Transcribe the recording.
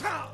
Cow!